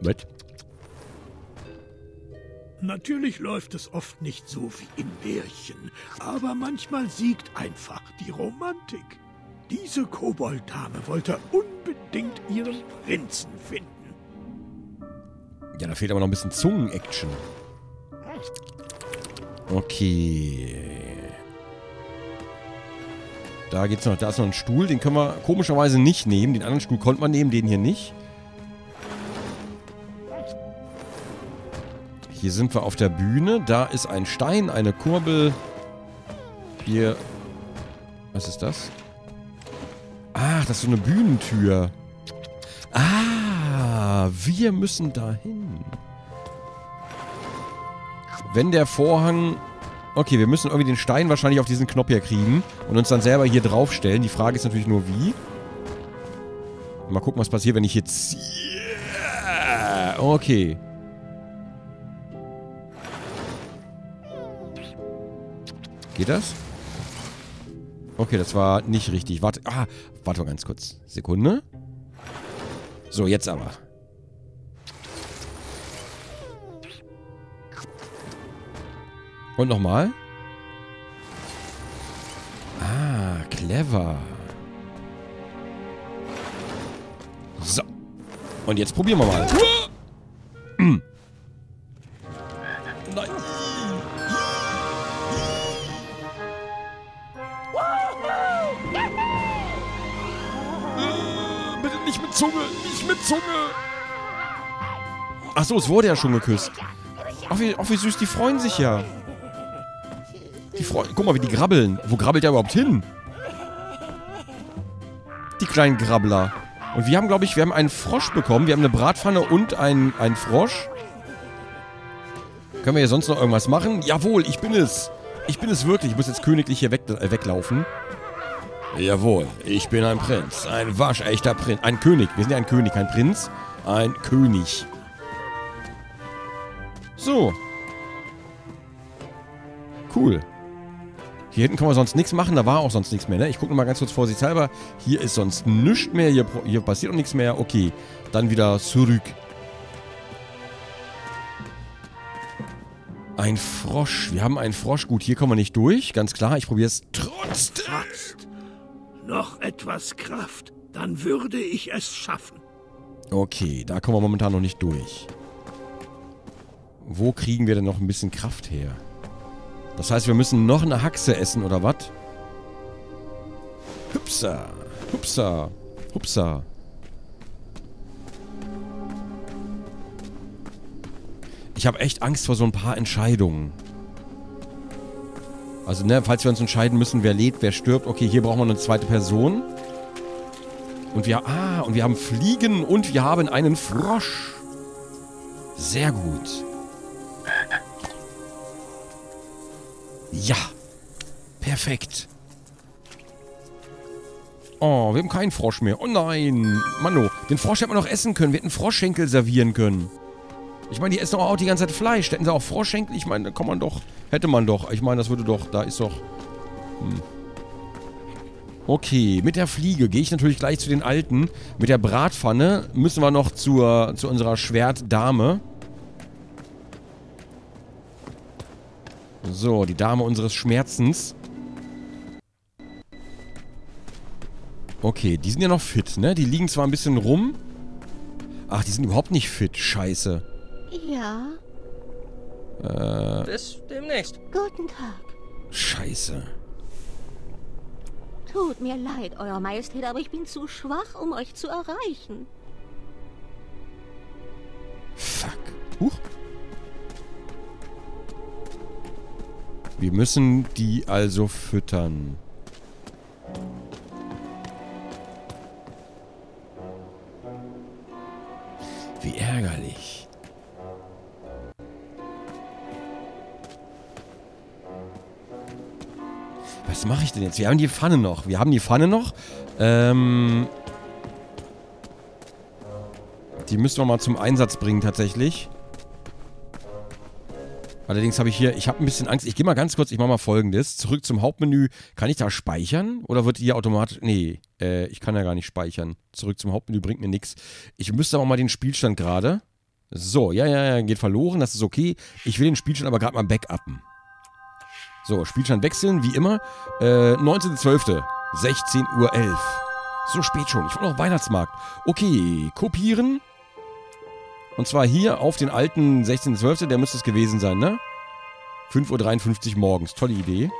Was? Natürlich läuft es oft nicht so wie im Märchen, aber manchmal siegt einfach die Romantik. Diese Kobolddame wollte unbedingt ihren Prinzen finden. Ja, da fehlt aber noch ein bisschen Zungen-Action. Okay. Da geht's noch, da ist noch ein Stuhl, den können wir komischerweise nicht nehmen. Den anderen Stuhl konnte man nehmen, den hier nicht. Hier sind wir auf der Bühne. Da ist ein Stein, eine Kurbel. Hier. Was ist das? Ach, das ist so eine Bühnentür. Ah, wir müssen dahin. Wenn der Vorhang... Okay, wir müssen irgendwie den Stein wahrscheinlich auf diesen Knopf hier kriegen und uns dann selber hier draufstellen. Die Frage ist natürlich nur, wie. Mal gucken, was passiert, wenn ich jetzt. Okay. Geht das? Okay, das war nicht richtig. Warte, ah, warte mal ganz kurz. Sekunde. So, jetzt aber. Und nochmal. Ah, clever. So. Und jetzt probieren wir mal. Nein. Äh, Bitte nicht mit Zunge, nicht mit Zunge. Ach so, es wurde ja schon geküsst. Ach wie, ach, wie süß, die freuen sich ja. Die freuen, guck mal, wie die grabbeln. Wo grabbelt der überhaupt hin? Die kleinen Grabbler. Und wir haben, glaube ich, wir haben einen Frosch bekommen. Wir haben eine Bratpfanne und einen, einen Frosch. Können wir hier sonst noch irgendwas machen? Jawohl, ich bin es. Ich bin es wirklich. Ich muss jetzt königlich hier weg, äh, weglaufen. Jawohl, ich bin ein Prinz. Ein waschechter Prinz. Ein König. Wir sind ja ein König, kein Prinz. Ein König. So. Cool. Hier hinten können wir sonst nichts machen. Da war auch sonst nichts mehr, ne? Ich gucke mal ganz kurz vorsichtshalber. Hier ist sonst nichts mehr. Hier, hier passiert auch nichts mehr. Okay. Dann wieder zurück. Ein Frosch. Wir haben einen Frosch. Gut, hier kommen wir nicht durch. Ganz klar. Ich probiere es trotzdem. Fast. Noch etwas Kraft, dann würde ich es schaffen. Okay, da kommen wir momentan noch nicht durch. Wo kriegen wir denn noch ein bisschen Kraft her? Das heißt, wir müssen noch eine Haxe essen, oder was? Hupsa. Hupsa. Hupsa. Ich habe echt Angst vor so ein paar Entscheidungen. Also, ne, falls wir uns entscheiden müssen, wer lebt, wer stirbt. Okay, hier brauchen wir eine zweite Person. Und wir, ah, und wir haben Fliegen und wir haben einen Frosch. Sehr gut. Ja. Perfekt. Oh, wir haben keinen Frosch mehr. Oh nein. Mano, den Frosch hätten wir noch essen können. Wir hätten Froschschenkel servieren können. Ich meine, die essen doch auch die ganze Zeit Fleisch. Hätten sie auch Froschschenkel? Ich meine, da kann man doch... Hätte man doch. Ich meine, das würde doch... Da ist doch... Hm. Okay, mit der Fliege gehe ich natürlich gleich zu den Alten. Mit der Bratpfanne müssen wir noch zur, zu unserer Schwertdame. So, die Dame unseres Schmerzens. Okay, die sind ja noch fit, ne? Die liegen zwar ein bisschen rum. Ach, die sind überhaupt nicht fit. Scheiße. Ja, Äh, Bis demnächst. guten Tag. scheiße. Tut mir leid, Euer Majestät, aber ich bin zu schwach, um euch zu erreichen. Fuck. Huch. Wir müssen die also füttern. Wie ärgerlich. Was mache ich denn jetzt? Wir haben die Pfanne noch. Wir haben die Pfanne noch. Ähm... Die müssen wir mal zum Einsatz bringen, tatsächlich. Allerdings habe ich hier, ich habe ein bisschen Angst. Ich gehe mal ganz kurz, ich mache mal folgendes. Zurück zum Hauptmenü. Kann ich da speichern? Oder wird hier automatisch. Nee, äh, ich kann ja gar nicht speichern. Zurück zum Hauptmenü bringt mir nichts. Ich müsste aber mal den Spielstand gerade. So, ja, ja, ja, geht verloren, das ist okay. Ich will den Spielstand aber gerade mal backuppen. So, Spielstand wechseln, wie immer. Äh, 19.12., 16.11 Uhr. So spät schon, ich will noch Weihnachtsmarkt. Okay, kopieren. Und zwar hier auf den alten 16.12., der müsste es gewesen sein, ne? 5.53 Uhr morgens, tolle Idee.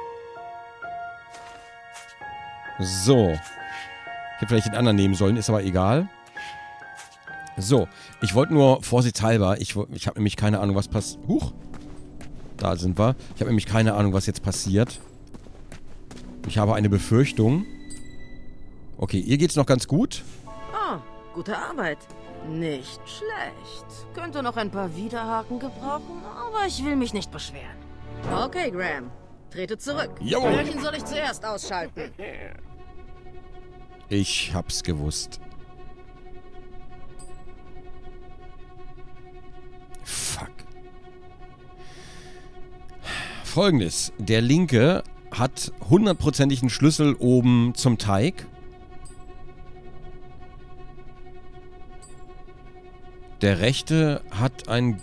So. Ich hätte vielleicht den anderen nehmen sollen, ist aber egal. So, ich wollte nur vorsichtshalber, ich, ich habe nämlich keine Ahnung, was passiert. Huch, da sind wir. Ich habe nämlich keine Ahnung, was jetzt passiert. Ich habe eine Befürchtung. Okay, ihr geht's noch ganz gut. Gute Arbeit. Nicht schlecht. Könnte noch ein paar Widerhaken gebrauchen, aber ich will mich nicht beschweren. Okay, Graham. Trete zurück. Jawohl. Welchen soll ich zuerst ausschalten? Ich hab's gewusst. Fuck. Folgendes. Der linke hat hundertprozentigen Schlüssel oben zum Teig. Der rechte hat ein,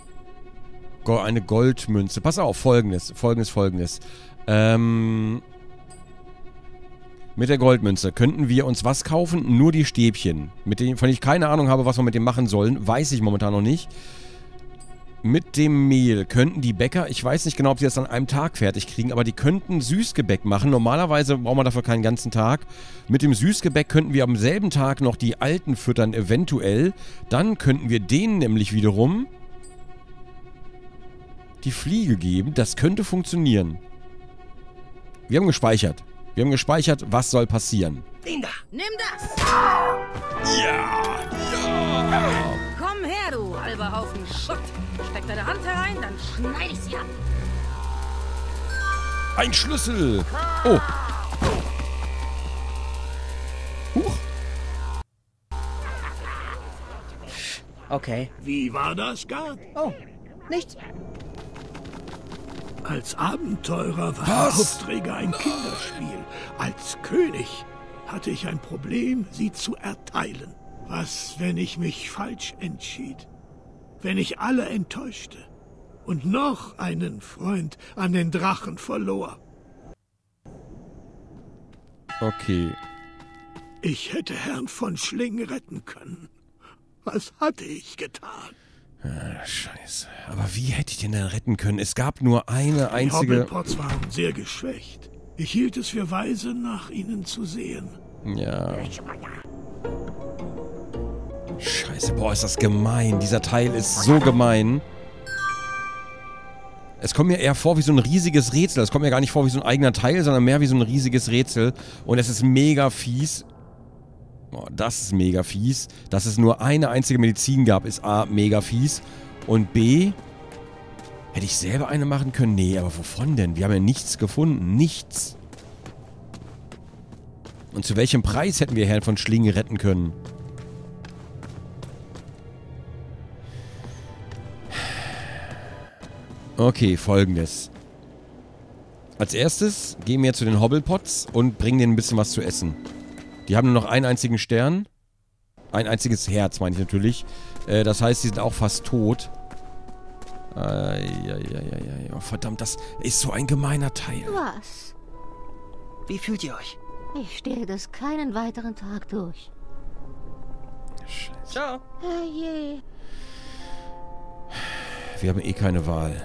eine Goldmünze. Pass auf, folgendes, folgendes, folgendes. Ähm, mit der Goldmünze könnten wir uns was kaufen? Nur die Stäbchen. Mit denen, von denen ich keine Ahnung habe, was wir mit dem machen sollen. Weiß ich momentan noch nicht. Mit dem Mehl könnten die Bäcker, ich weiß nicht genau, ob sie das an einem Tag fertig kriegen, aber die könnten Süßgebäck machen. Normalerweise braucht man dafür keinen ganzen Tag. Mit dem Süßgebäck könnten wir am selben Tag noch die Alten füttern, eventuell. Dann könnten wir denen nämlich wiederum die Fliege geben. Das könnte funktionieren. Wir haben gespeichert. Wir haben gespeichert, was soll passieren. Nimm das! Ja, ja. Her, du halber Haufen Schutt. Steck deine Hand herein, dann schneide ich sie ab. Ein Schlüssel. Oh. Huch. Okay. Wie war das, Gard? Oh, nichts. Als Abenteurer war Was? Hauptträger ein Kinderspiel. Als König hatte ich ein Problem, sie zu erteilen. Was, wenn ich mich falsch entschied? Wenn ich alle enttäuschte und noch einen Freund an den Drachen verlor? Okay. Ich hätte Herrn von Schling retten können. Was hatte ich getan? Ah, scheiße. Aber wie hätte ich den denn retten können? Es gab nur eine Die einzige... Hobblepots waren sehr geschwächt. Ich hielt es für weise, nach ihnen zu sehen. Ja. Scheiße, boah, ist das gemein. Dieser Teil ist so gemein. Es kommt mir eher vor wie so ein riesiges Rätsel. Es kommt mir gar nicht vor wie so ein eigener Teil, sondern mehr wie so ein riesiges Rätsel. Und es ist mega fies. Boah, das ist mega fies. Dass es nur eine einzige Medizin gab, ist A, mega fies. Und B, hätte ich selber eine machen können? Nee, aber wovon denn? Wir haben ja nichts gefunden. Nichts. Und zu welchem Preis hätten wir Herrn von Schlingen retten können? Okay, folgendes. Als erstes gehen wir zu den Hobblepots und bringen denen ein bisschen was zu essen. Die haben nur noch einen einzigen Stern. Ein einziges Herz, meine ich natürlich. Äh, das heißt, sie sind auch fast tot. Eieieiei. Oh, verdammt, das ist so ein gemeiner Teil. Was? Wie fühlt ihr euch? Ich stehe das keinen weiteren Tag durch. Scheiße. Ciao. Herrje. Wir haben eh keine Wahl.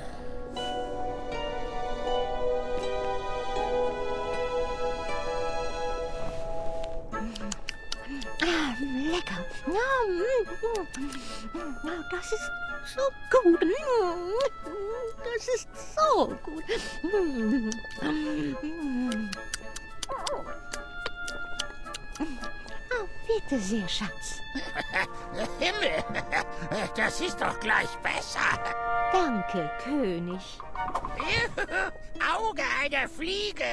Lecker. Mm, mm, mm. Ja, Das so. Mm, Das ist so gut. Bitte sehr, Schatz. Himmel, das ist doch gleich besser. Danke, König. Auge einer Fliege.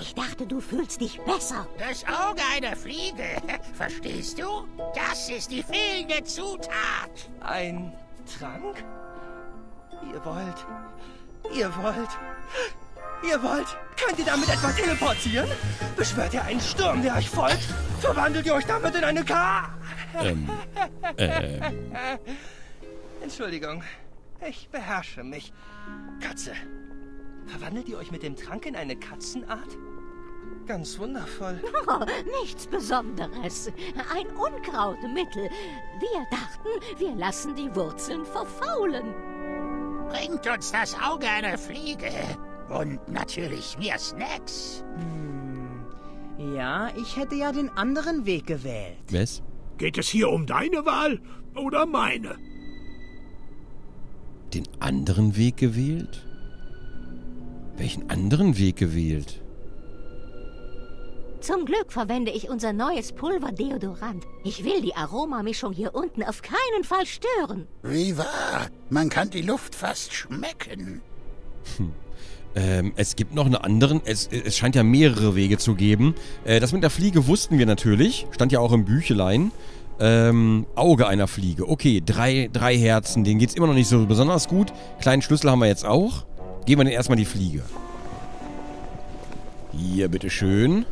Ich dachte, du fühlst dich besser. Das Auge einer Fliege. Verstehst du? Das ist die fehlende Zutat. Ein Trank? Ihr wollt Ihr wollt... Ihr wollt... Könnt ihr damit etwa teleportieren? Beschwört ihr einen Sturm, der euch folgt? Verwandelt ihr euch damit in eine K... Ähm, äh, Entschuldigung. Ich beherrsche mich. Katze. Verwandelt ihr euch mit dem Trank in eine Katzenart? Ganz wundervoll. Oh, nichts Besonderes. Ein Unkrautmittel. Wir dachten, wir lassen die Wurzeln verfaulen. Bringt uns das Auge einer Fliege. Und natürlich mehr Snacks. Ja, ich hätte ja den anderen Weg gewählt. was? Geht es hier um deine Wahl oder meine? Den anderen Weg gewählt? Welchen anderen Weg gewählt? Zum Glück verwende ich unser neues Pulverdeodorant. Ich will die Aromamischung hier unten auf keinen Fall stören. Wie wahr? Man kann die Luft fast schmecken. Ähm, es gibt noch einen anderen, es, es scheint ja mehrere Wege zu geben. Äh, das mit der Fliege wussten wir natürlich, stand ja auch im Büchelein. Ähm, Auge einer Fliege. Okay, drei, drei Herzen, denen geht's immer noch nicht so besonders gut. Kleinen Schlüssel haben wir jetzt auch. Geben wir denn erstmal die Fliege. Hier, bitteschön.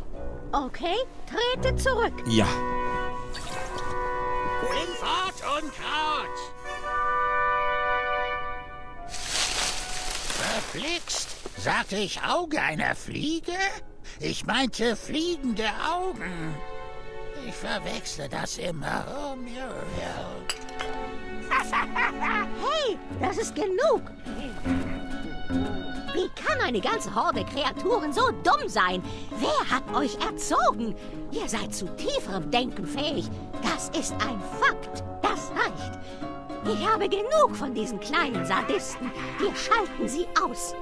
Okay, trete zurück. Ja. Hinfort und Kraut! Verflixt! Sagte ich Auge einer Fliege? Ich meinte fliegende Augen. Ich verwechsle das immer. Oh, Muriel. Hey, das ist genug. Wie kann eine ganze Horde Kreaturen so dumm sein? Wer hat euch erzogen? Ihr seid zu tieferem Denken fähig. Das ist ein Fakt. Das reicht. Ich habe genug von diesen kleinen Sadisten. Wir schalten sie aus.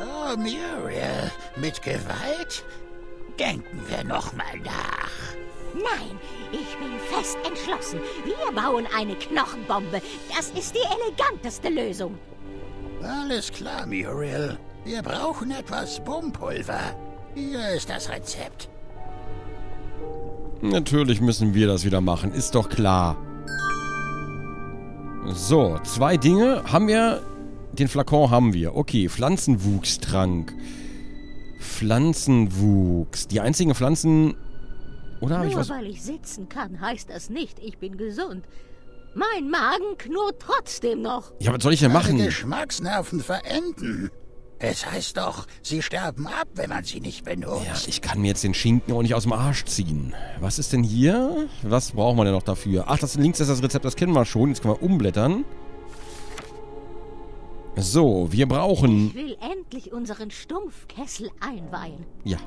Oh, Muriel. Mit Gewalt? Denken wir noch mal nach. Nein, ich bin fest entschlossen. Wir bauen eine Knochenbombe. Das ist die eleganteste Lösung. Alles klar, Muriel. Wir brauchen etwas Bumpulver. Hier ist das Rezept. Natürlich müssen wir das wieder machen, ist doch klar. So, zwei Dinge. Haben wir... Den Flakon haben wir. Okay, Pflanzenwuchstrank. Pflanzenwuchs. Die einzigen Pflanzen... Oder habe ich Nur was... weil ich sitzen kann, heißt das nicht, ich bin gesund. Mein Magen knurrt trotzdem noch. Ja, was soll ich denn Meine machen? Geschmacksnerven verenden. Es heißt doch, sie sterben ab, wenn man sie nicht Ja, benutzt. ich kann mir jetzt den Schinken auch nicht aus dem Arsch ziehen. Was ist denn hier? Was brauchen wir denn noch dafür? Ach, das links ist das Rezept, das kennen wir schon. Jetzt können wir umblättern. So, wir brauchen... Ich will endlich unseren Stumpfkessel einweihen. Ja,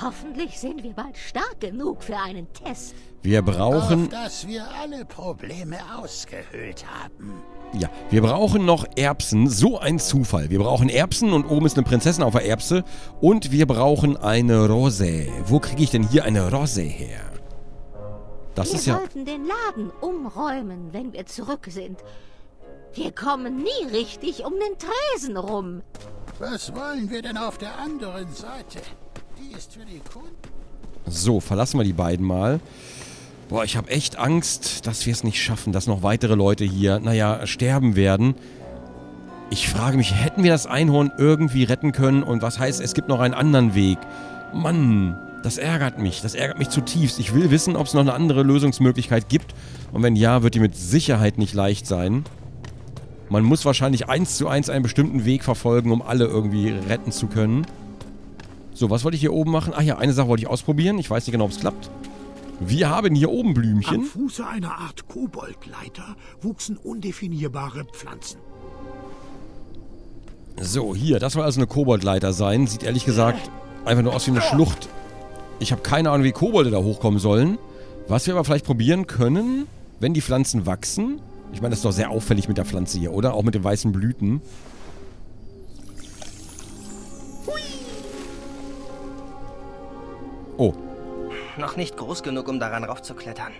Hoffentlich sind wir bald stark genug für einen Test. wir brauchen... Auf dass wir alle Probleme ausgehöhlt haben. Ja, wir brauchen noch Erbsen. So ein Zufall. Wir brauchen Erbsen und oben ist eine Prinzessin auf der Erbse. Und wir brauchen eine Rose. Wo kriege ich denn hier eine Rose her? Das wir ist ja... sollten den Laden umräumen, wenn wir zurück sind. Wir kommen nie richtig um den Tresen rum. Was wollen wir denn auf der anderen Seite? Die ist für die Kunden. So, verlassen wir die beiden mal. Boah, ich habe echt Angst, dass wir es nicht schaffen, dass noch weitere Leute hier, naja, sterben werden. Ich frage mich, hätten wir das Einhorn irgendwie retten können? Und was heißt, es gibt noch einen anderen Weg? Mann, das ärgert mich. Das ärgert mich zutiefst. Ich will wissen, ob es noch eine andere Lösungsmöglichkeit gibt. Und wenn ja, wird die mit Sicherheit nicht leicht sein. Man muss wahrscheinlich eins zu eins einen bestimmten Weg verfolgen, um alle irgendwie retten zu können. So, was wollte ich hier oben machen? Ach ja, eine Sache wollte ich ausprobieren. Ich weiß nicht genau, ob es klappt. Wir haben hier oben Am Blümchen. Fuße einer Art Koboldleiter wuchsen undefinierbare Pflanzen. So, hier, das soll also eine Koboldleiter sein. Sieht ehrlich gesagt einfach nur aus wie eine Schlucht. Ich habe keine Ahnung, wie Kobolde da hochkommen sollen. Was wir aber vielleicht probieren können, wenn die Pflanzen wachsen. Ich meine, das ist doch sehr auffällig mit der Pflanze hier, oder? Auch mit den weißen Blüten. Oh, Noch nicht groß genug, um daran raufzuklettern.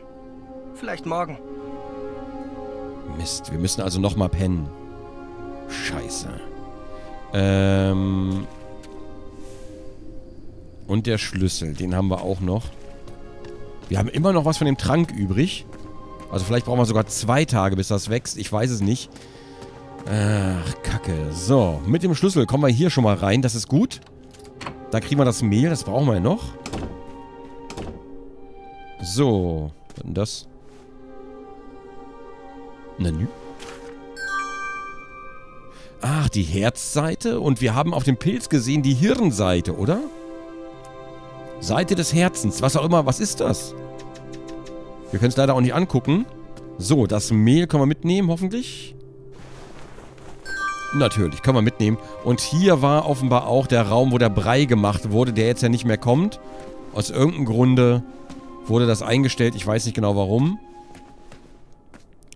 Vielleicht morgen. Mist. Wir müssen also nochmal pennen. Scheiße. Ähm... Und der Schlüssel, den haben wir auch noch. Wir haben immer noch was von dem Trank übrig. Also vielleicht brauchen wir sogar zwei Tage, bis das wächst. Ich weiß es nicht. Ach, Kacke. So, mit dem Schlüssel kommen wir hier schon mal rein. Das ist gut. Da kriegen wir das Mehl. Das brauchen wir ja noch. So. Was denn das? Menü. Ach, die Herzseite. Und wir haben auf dem Pilz gesehen die Hirnseite, oder? Seite des Herzens. Was auch immer. Was ist das? Wir können es leider auch nicht angucken. So, das Mehl können wir mitnehmen, hoffentlich. Natürlich, können wir mitnehmen. Und hier war offenbar auch der Raum, wo der Brei gemacht wurde, der jetzt ja nicht mehr kommt. Aus irgendeinem Grunde wurde das eingestellt. Ich weiß nicht genau warum.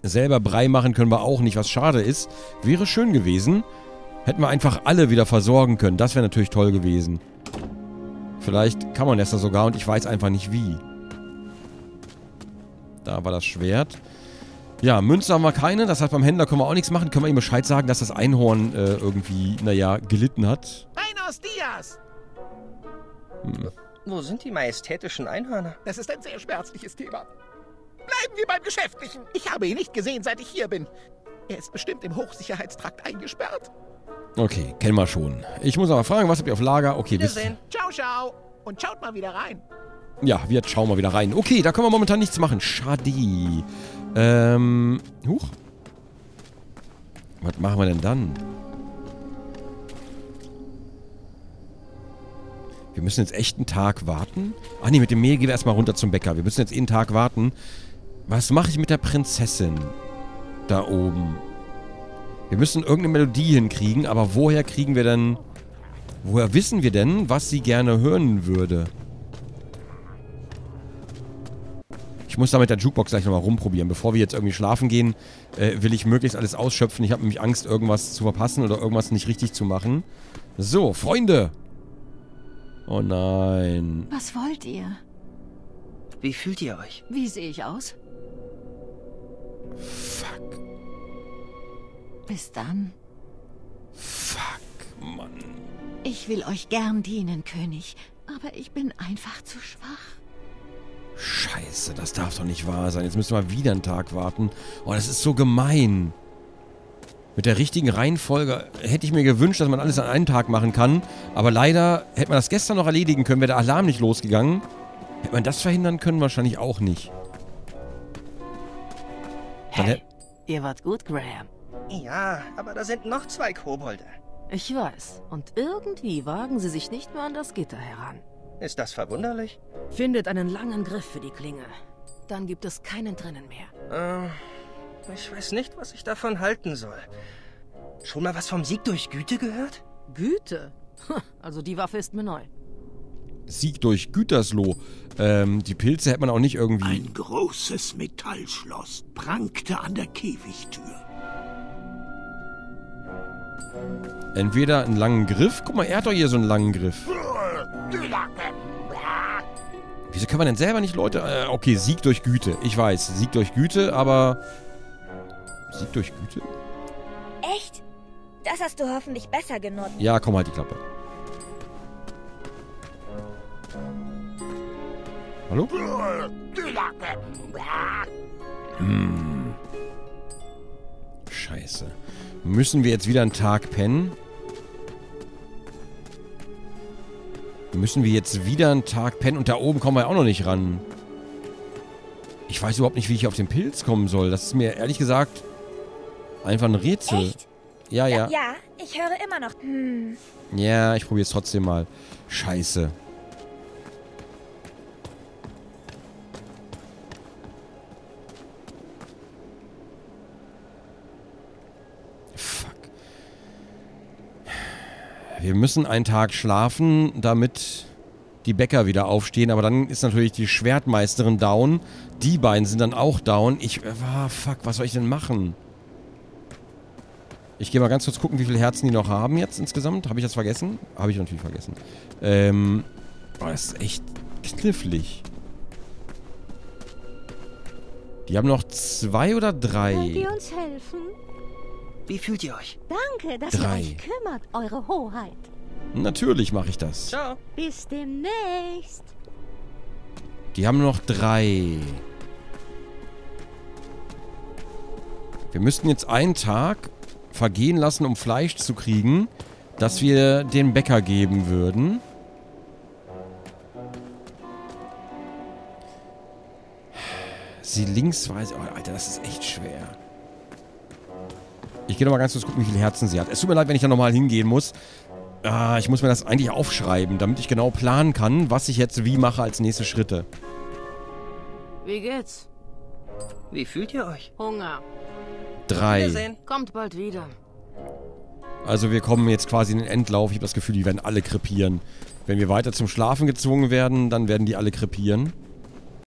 Selber Brei machen können wir auch nicht, was schade ist. Wäre schön gewesen. Hätten wir einfach alle wieder versorgen können. Das wäre natürlich toll gewesen. Vielleicht kann man das da sogar und ich weiß einfach nicht wie. Da war das Schwert. Ja, Münzen haben wir keine. Das heißt, beim Händler können wir auch nichts machen. Können wir ihm Bescheid sagen, dass das Einhorn äh, irgendwie, naja, gelitten hat. Buenos Dias! Wo sind die majestätischen Einhörner? Das ist ein sehr schmerzliches Thema. Bleiben wir beim Geschäftlichen. Ich habe ihn nicht gesehen, seit ich hier bin. Er ist bestimmt im Hochsicherheitstrakt eingesperrt. Okay, kennen wir schon. Ich muss aber fragen, was habt ihr auf Lager? Okay, wisst Wiedersehen. Ciao, ciao. Und schaut mal wieder rein. Ja, wir schauen mal wieder rein. Okay, da können wir momentan nichts machen. Schade. Ähm, huch. Was machen wir denn dann? Wir müssen jetzt echt einen Tag warten? Ach nee, mit dem Mehl gehen wir erstmal runter zum Bäcker. Wir müssen jetzt eh einen Tag warten. Was mache ich mit der Prinzessin? Da oben. Wir müssen irgendeine Melodie hinkriegen, aber woher kriegen wir denn... Woher wissen wir denn, was sie gerne hören würde? Ich muss da mit der Jukebox gleich nochmal rumprobieren. Bevor wir jetzt irgendwie schlafen gehen, äh, will ich möglichst alles ausschöpfen. Ich habe nämlich Angst, irgendwas zu verpassen oder irgendwas nicht richtig zu machen. So, Freunde. Oh nein. Was wollt ihr? Wie fühlt ihr euch? Wie sehe ich aus? Fuck. Bis dann. Fuck, Mann. Ich will euch gern dienen, König, aber ich bin einfach zu schwach. Scheiße, das darf doch nicht wahr sein. Jetzt müssen wir wieder einen Tag warten. Oh, das ist so gemein. Mit der richtigen Reihenfolge hätte ich mir gewünscht, dass man alles an einem Tag machen kann. Aber leider hätte man das gestern noch erledigen können, wäre der Alarm nicht losgegangen. Hätte man das verhindern können? Wahrscheinlich auch nicht. Dann Hey, ihr wart gut, Graham. Ja, aber da sind noch zwei Kobolde. Ich weiß. Und irgendwie wagen sie sich nicht mehr an das Gitter heran. Ist das verwunderlich? Findet einen langen Griff für die Klinge. Dann gibt es keinen drinnen mehr. Äh, ich weiß nicht, was ich davon halten soll. Schon mal was vom Sieg durch Güte gehört? Güte? Also die Waffe ist mir neu. Sieg durch Gütersloh. Ähm, die Pilze hätte man auch nicht irgendwie... Ein großes Metallschloss prangte an der Käfigtür. Entweder einen langen Griff. Guck mal, er hat doch hier so einen langen Griff. Wieso kann man denn selber nicht Leute... Äh, okay, Sieg durch Güte. Ich weiß, Sieg durch Güte, aber... Sieg durch Güte? Echt? Das hast du hoffentlich besser genutzt. Ja, komm halt die Klappe. Hallo? Hm. Scheiße. Müssen wir jetzt wieder einen Tag pennen? Müssen wir jetzt wieder einen Tag pennen? Und da oben kommen wir auch noch nicht ran. Ich weiß überhaupt nicht, wie ich auf den Pilz kommen soll. Das ist mir ehrlich gesagt einfach ein Rätsel. Echt? Ja, ja. Ja, ich höre immer noch. Hm. Ja, ich probiere es trotzdem mal. Scheiße. Wir müssen einen Tag schlafen, damit die Bäcker wieder aufstehen. Aber dann ist natürlich die Schwertmeisterin down. Die beiden sind dann auch down. Ich... Ah, fuck, was soll ich denn machen? Ich gehe mal ganz kurz gucken, wie viele Herzen die noch haben jetzt insgesamt. Habe ich das vergessen? Habe ich natürlich vergessen. Ähm, oh, das ist echt knifflig. Die haben noch zwei oder drei? ihr uns helfen? Wie fühlt ihr euch? Danke, dass Drei. ihr euch kümmert, Eure Hoheit. Natürlich mache ich das. Ciao. Bis demnächst. Die haben noch drei. Wir müssten jetzt einen Tag vergehen lassen, um Fleisch zu kriegen, das wir dem Bäcker geben würden. Sie linksweise... Oh, Alter, das ist echt schwer. Ich gehe nochmal ganz kurz gucken, wie viele Herzen sie hat. Es tut mir leid, wenn ich da nochmal hingehen muss. Ah, ich muss mir das eigentlich aufschreiben, damit ich genau planen kann, was ich jetzt wie mache als nächste Schritte. Wie geht's? Wie fühlt ihr euch? Hunger. Drei. Kommt bald wieder. Also wir kommen jetzt quasi in den Endlauf. Ich habe das Gefühl, die werden alle krepieren. Wenn wir weiter zum Schlafen gezwungen werden, dann werden die alle krepieren.